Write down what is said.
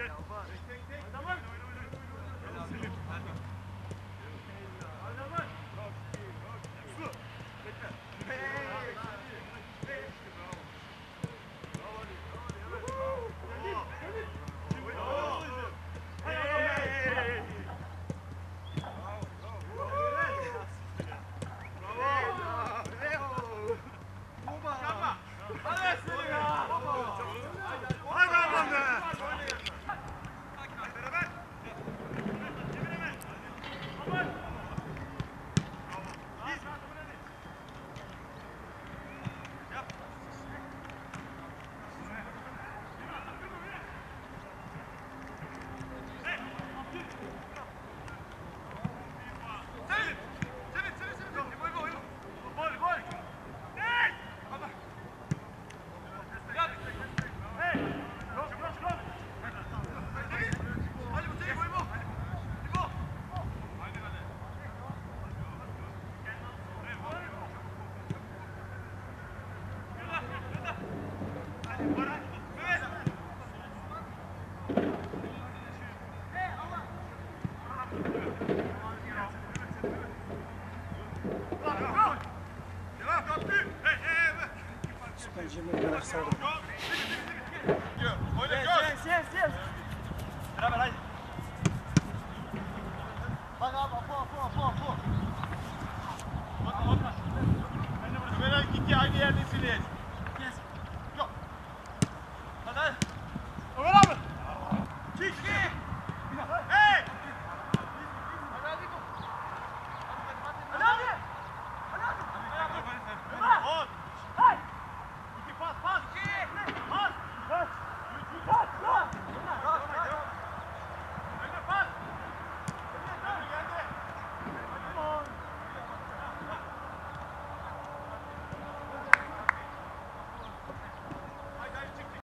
Gel. Tamam. Yes, gör. yes, yes, yes. Beraber haydi. Bak abi, apo, apo, apo, apo. Bakma bakma. Ben de burada.